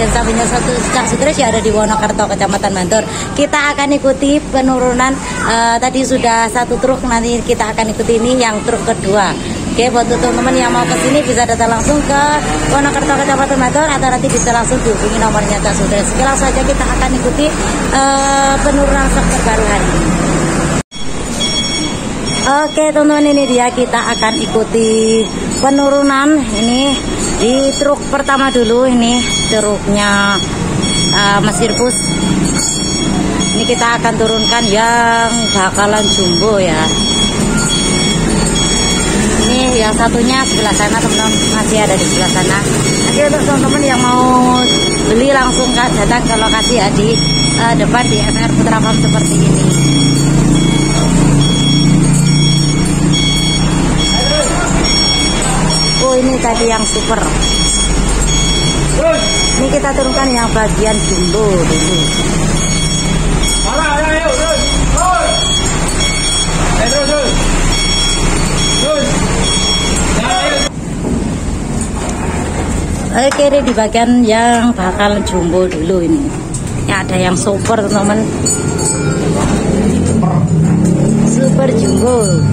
dan sampingnya satu Cak Sutris ya ada di Wonokerto Kecamatan Bantur. Kita akan ikuti penurunan uh, tadi sudah satu truk nanti kita akan ikuti ini yang truk kedua. Oke buat teman-teman yang mau ke sini bisa datang langsung ke Wonokerto Kecamatan Bantur atau nanti bisa langsung dihubungi nomornya Cak Sutris Oke langsung saja kita akan ikuti uh, penurunan truk terbaru hari ini. Oke teman-teman ini dia. Kita akan ikuti penurunan ini di truk pertama dulu ini truknya uh, Mesir Bus. Ini kita akan turunkan yang bakalan jumbo ya. Ini yang satunya sebelah sana teman-teman masih ada di sebelah sana. Oke untuk teman-teman yang mau beli langsung datang ke lokasi ya di uh, depan di FR Putra Farm seperti ini ini tadi yang super. Ini kita turunkan yang bagian jumbo dulu. Oke, ini di bagian yang bakal jumbo dulu ini. Ya ada yang super teman-teman. Super jumbo.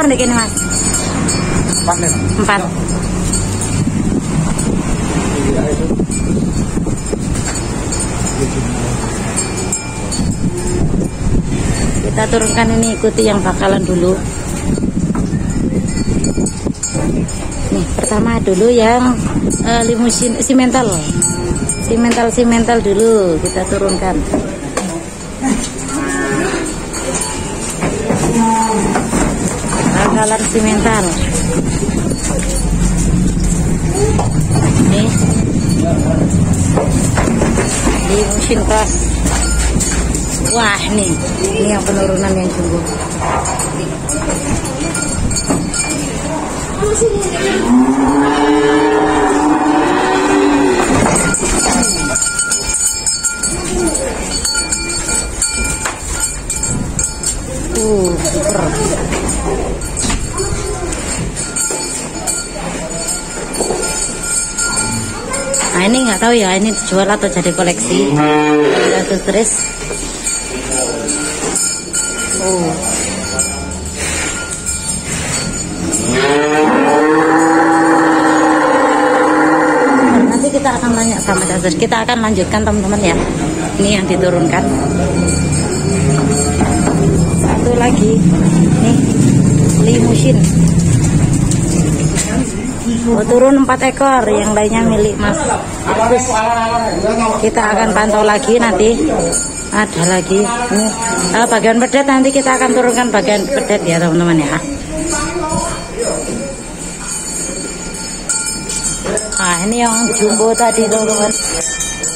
Ekor nih kini mas? Empat nih. Empat. Kita turunkan ini ikuti yang bakalan dulu. Nih pertama dulu yang uh, limusin simental simental simental dulu kita turunkan bakalan simental ini di mesin keras wah nih ini yang penurunan yang jumbo Uh, super. Nah ini nggak tahu ya ini dijual atau jadi koleksi. Ada terus. Oh. Nanti kita akan tanya sama Dasar. Kita akan lanjutkan teman-teman ya. Ini yang diturunkan satu lagi nih limusin oh, turun empat ekor yang lainnya milik mas Terus kita akan pantau lagi nanti. Ada lagi. Ini uh, bagian pedet nanti kita akan turunkan bagian pedet ya teman-teman ya. Nah ini yang jumbo tadi teman-teman.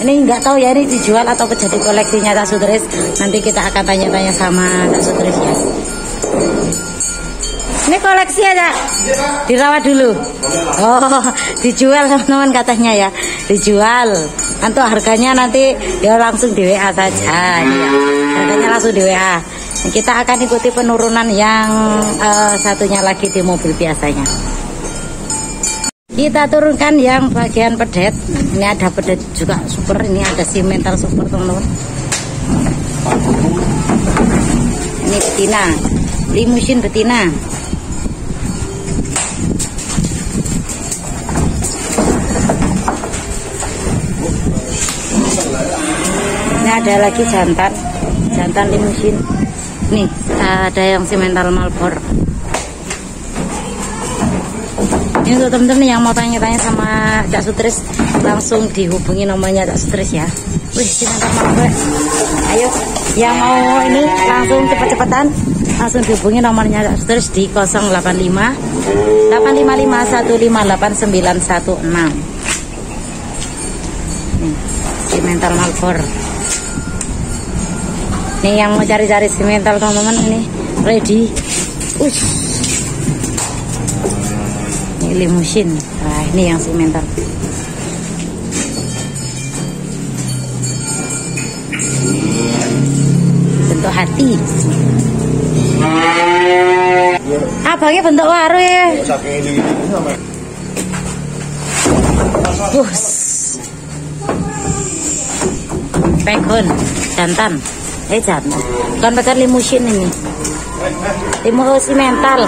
Ini nggak tahu ya ini dijual atau jadi koleksinya Tak Sutris. Nanti kita akan tanya-tanya sama Tak Sutris ya ini koleksi aja dirawat dulu. Oh dijual teman-teman katanya ya. Dijual. Nanti harganya nanti ya langsung di WA saja. Ya. harganya langsung di WA kita akan ikuti penurunan yang uh, satunya lagi di mobil biasanya. Kita turunkan yang bagian pedet. Ini ada pedet juga super. Ini ada simental super teman-teman. Ini betina. Limusin betina ada lagi jantan. Jantan limusin nih ada yang simental malbor. Ini untuk teman-teman yang mau tanya-tanya sama Cak Sutris langsung dihubungi nomornya Cak Sutris ya. Wih simental malbor. Ayo yang mau ini langsung cepet-cepetan langsung dihubungi nomornya Cak Sutris di 085 855 158 916 simental malbor ini yang mau cari-cari simental teman-teman ini ready. Ush. Ini limusin. Nah, ini yang simental. Bentuk hati. Abangnya bentuk waru ya. Bus. Pegon, jantan. Eh jantan. Bukan pegon limusin ini. Limusin mental.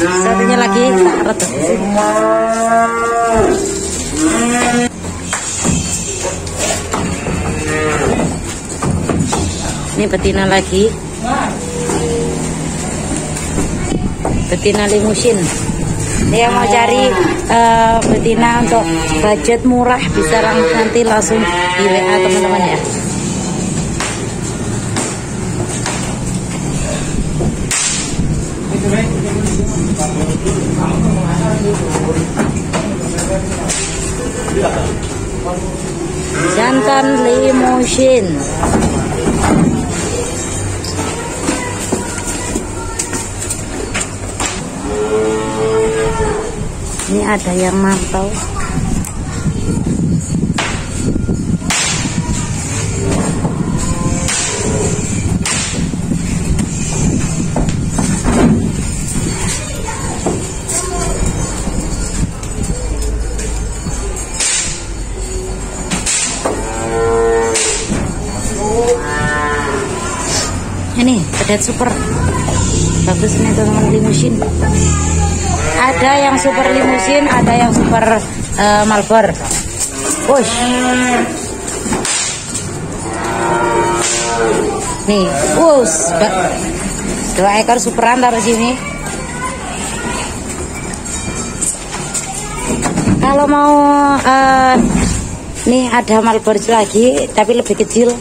Satunya lagi. Ini betina lagi. Betina limusin. Dia mau cari uh, betina untuk budget murah bisa langsung nanti langsung di WA teman-teman ya. Jantan limusin. Ini ada yang mantau. Ini pedet super. Bagus nih teman-teman limusin ada yang super limusin, ada yang super uh, malbor. Push. Nih, push. Dua ekor superan taruh sini. Kalau mau uh, nih ada malbor lagi, tapi lebih kecil.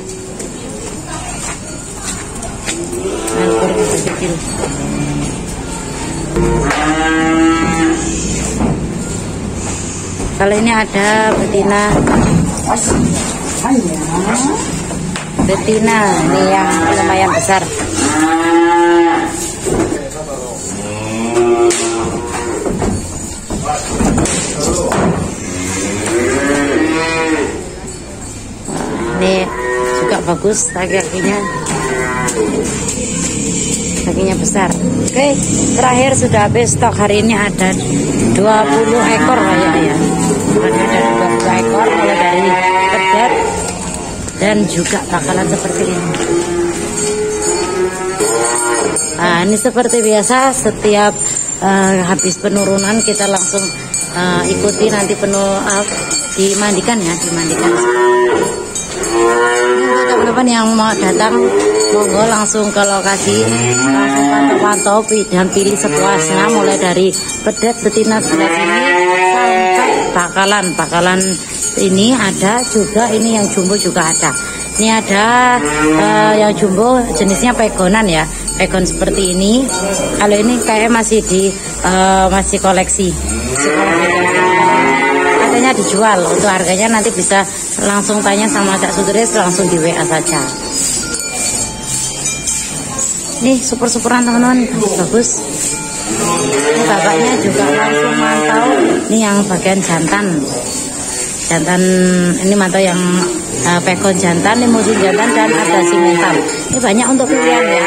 Malbor lebih kecil. Kalau ini ada betina betina ini yang lumayan besar. Ini juga bagus kaki-kakinya kakinya besar. Oke terakhir sudah habis stok hari ini ada 20 ekor kayak ya. Ada 20 ekor mulai dari pedet dan juga bakalan seperti ini. Nah ini seperti biasa setiap uh, habis penurunan kita langsung uh, ikuti nanti penuh uh, dimandikan ya dimandikan. Teman-teman yang mau datang monggo langsung ke lokasi. Langsung pantau-pantau dan pilih sepuasnya mulai dari pedet betina sebelah sini sampai bakalan. Bakalan ini ada juga ini yang jumbo juga ada. Ini ada uh, yang jumbo jenisnya pegonan ya pegon seperti ini. Kalau ini kayak masih di uh, masih koleksi. Katanya dijual untuk harganya nanti bisa langsung tanya sama Cak Sutris langsung di WA saja nih super-superan teman-teman. Bagus. Ini bapaknya juga langsung mantau. Ini yang bagian jantan. Jantan ini mantau yang uh, pekon jantan limusin jantan dan ada simental ini banyak untuk pilihan ya.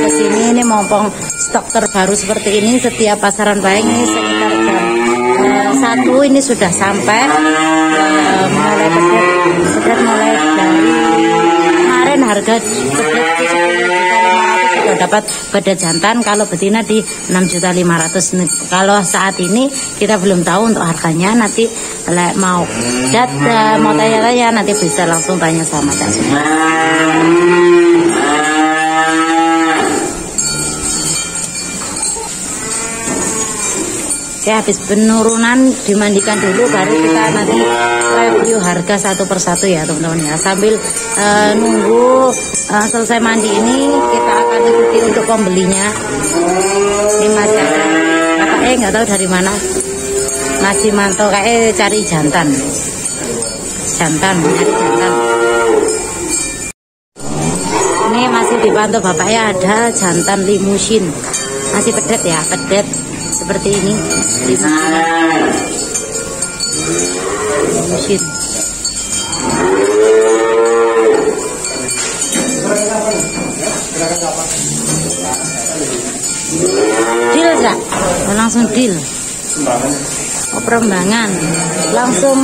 Ke sini ini mompong stok terbaru seperti ini setiap pasaran baik ini sekitar jam uh, satu ini sudah sampai. Uh, mulai pedet pedet mulai dari harga sudah dapat pedet jantan kalau betina di 6.500 kalau saat ini kita belum tahu untuk harganya nanti mau dat uh, mau tanya-tanya nanti bisa langsung tanya sama Cak Oke, habis penurunan dimandikan dulu baru kita nanti review harga satu persatu ya teman-teman ya. Sambil uh, nunggu uh, selesai mandi ini kita akan ikuti untuk pembelinya. Ini masih ada eh nggak tahu dari mana. Masih mantau kayak cari jantan. Jantan, cari jantan. Ini masih dipantau bapaknya ada jantan limusin. Masih pedet ya, pedet seperti ini. Mungkin. Deal gak? Oh, langsung deal? Oh, perembangan langsung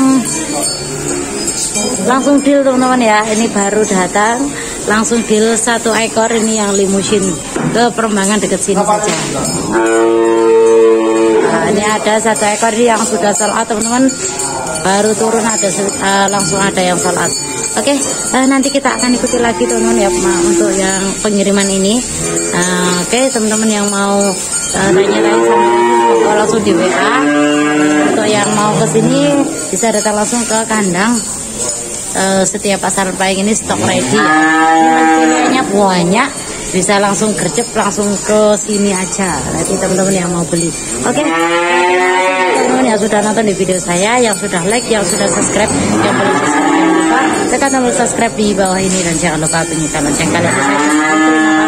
langsung deal teman-teman ya. Ini baru datang. Langsung deal satu ekor ini yang limusin ke perembangan deket sini saja ini ada satu ekor yang sudah sholat teman-teman. Baru turun ada uh, langsung ada yang sholat. Oke okay, uh, eh, nanti kita akan ikuti lagi teman-teman ya untuk yang pengiriman ini. Uh, oke okay, teman-teman yang mau tanya-tanya sama langsung di WA untuk yang mau ke sini bisa datang langsung ke kandang. Uh, setiap pasar paling ini stok ready ya. Ini banyak, bisa langsung gercep langsung ke sini aja. Nanti teman-teman yang mau beli. Oke. Okay? Teman-teman yang sudah nonton di video saya, yang sudah like, yang sudah subscribe, yang belum subscribe jangan lupa tekan tombol subscribe di bawah ini dan jangan lupa bunyikan lonceng kalian.